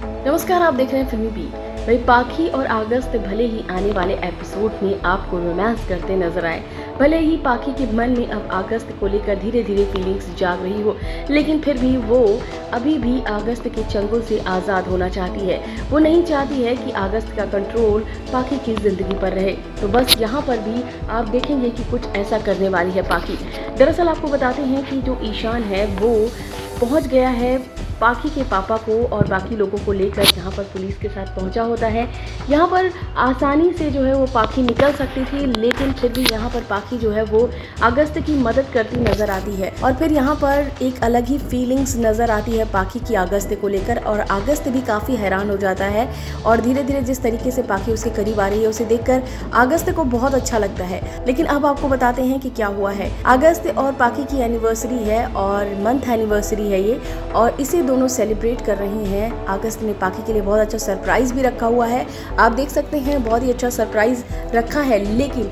नमस्कार, आप देख रहे हैं फिल्मी बी वही पाखी और अगस्त भले ही आने वाले एपिसोड में आपको रोमांस करते नज़र आए। भले ही पाखी के मन में अब अगस्त को लेकर धीरे धीरे फीलिंग्स जाग रही हो, लेकिन फिर भी वो अभी भी अगस्त के चंगुल से आज़ाद होना चाहती है। वो नहीं चाहती है कि अगस्त का कंट्रोल पाखी की ज़िंदगी पर रहे। तो बस यहाँ पर भी आप देखेंगे कि कुछ ऐसा करने वाली है पाखी। दरअसल आपको बताते हैं कि जो ईशान है, वो पहुँच गया है पाखी के पापा को और बाकी लोगों को लेकर जहाँ पर पुलिस के साथ पहुँचा होता है। यहाँ पर आसानी से जो है वो पाखी निकल सकती थी, लेकिन फिर भी यहाँ पर पाखी जो है वो अगस्त की मदद करती नज़र आती है। और फिर यहाँ पर एक अलग ही फीलिंग्स नज़र आती है पाखी की अगस्त को लेकर, और अगस्त भी काफ़ी हैरान हो जाता है। और धीरे धीरे जिस तरीके से पाखी उसके करीब आ रही है, उसे देखकर अगस्त को बहुत अच्छा लगता है। लेकिन अब आपको बताते हैं कि क्या हुआ है। अगस्त और पाखी की एनिवर्सरी है और मंथ एनिवर्सरी है ये, और इसे दोनों सेलिब्रेट कर रही हैं। अगस्त में पाखी के लिए बहुत अच्छा सरप्राइज़ भी रखा हुआ है। आप देख सकते हैं, बहुत ही अच्छा सरप्राइज़ रखा है। लेकिन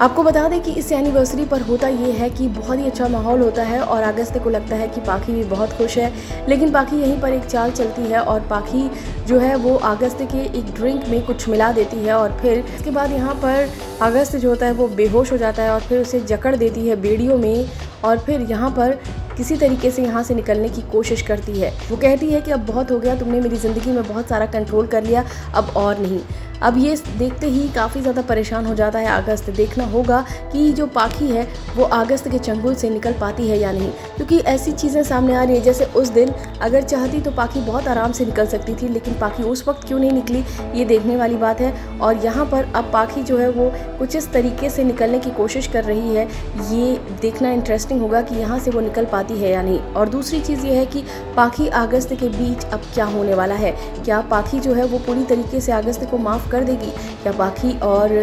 आपको बता दें कि इस एनिवर्सरी पर होता ये है कि बहुत ही अच्छा माहौल होता है और अगस्त को लगता है कि पाखी भी बहुत खुश है। लेकिन पाखी यहीं पर एक चाल चलती है और पाखी जो है वो अगस्त के एक ड्रिंक में कुछ मिला देती है और फिर इसके बाद यहाँ पर अगस्त जो होता है वो बेहोश हो जाता है और फिर उसे जकड़ देती है बेड़ियों में और फिर यहाँ पर किसी तरीके से यहाँ से निकलने की कोशिश करती है। वो कहती है कि अब बहुत हो गया, तुमने मेरी ज़िंदगी में बहुत सारा कंट्रोल कर लिया, अब और नहीं। अब ये देखते ही काफ़ी ज़्यादा परेशान हो जाता है अगस्त। देखना होगा कि जो पाखी है, वो अगस्त के चंगुल से निकल पाती है या नहीं। क्योंकि ऐसी चीज़ें सामने आ रही है, जैसे उस दिन अगर चाहती तो पाखी बहुत आराम से निकल सकती थी, लेकिन पाखी उस वक्त क्यों नहीं निकली, ये देखने वाली बात है। और यहाँ पर अब पाखी जो है, वो कुछ इस तरीके से निकलने की कोशिश कर रही है। ये देखना इंटरेस्टिंग होगा कि यहाँ से वो निकल पाती है या नहीं। और दूसरी चीज़ ये है कि पाखी अगस्त के बीच अब क्या होने वाला है? क्या पाखी जो है वो पूरी तरीके से अगस्त को माफ़ कर देगी? क्या पाखी और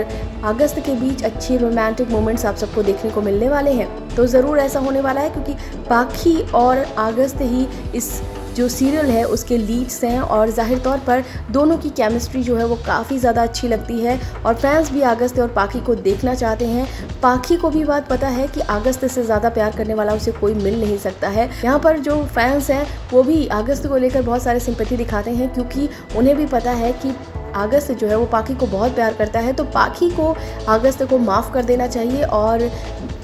अगस्त के बीच अच्छे रोमांटिक मोमेंट्स आप सबको देखने को मिलने वाले हैं? तो ज़रूर ऐसा होने वाला है, क्योंकि पाखी और अगस्त ही इस जो सीरियल है, उसके लीड्स हैं और ज़ाहिर तौर पर दोनों की केमिस्ट्री जो है वो काफ़ी ज़्यादा अच्छी लगती है और फैंस भी अगस्त और पाखी को देखना चाहते हैं। पाखी को भी बात पता है कि अगस्त से ज़्यादा प्यार करने वाला उसे कोई मिल नहीं सकता है। यहाँ पर जो फैंस हैं, वो भी अगस्त को लेकर बहुत सारे सिंपति दिखाते हैं क्योंकि उन्हें भी पता है कि अगस्त जो है वो पाखी को बहुत प्यार करता है तो पाखी को अगस्त को माफ़ कर देना चाहिए और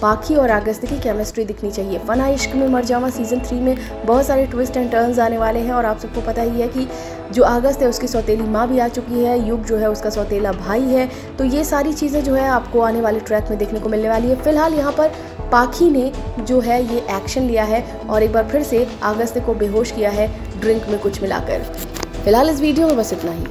पाखी और अगस्त की केमिस्ट्री दिखनी चाहिए। फना इश्क में मर जावा सीज़न थ्री में बहुत सारे ट्विस्ट एंड टर्न्स आने वाले हैं और आप सबको पता ही है कि जो अगस्त है उसकी सौतेली माँ भी आ चुकी है, युग जो है उसका सौतेला भाई है। तो ये सारी चीज़ें जो है आपको आने वाले ट्रैक में देखने को मिलने वाली है। फ़िलहाल यहाँ पर पाखी ने जो है ये एक्शन लिया है और एक बार फिर से अगस्त को बेहोश किया है ड्रिंक में कुछ मिलाकर। फ़िलहाल इस वीडियो में बस इतना ही।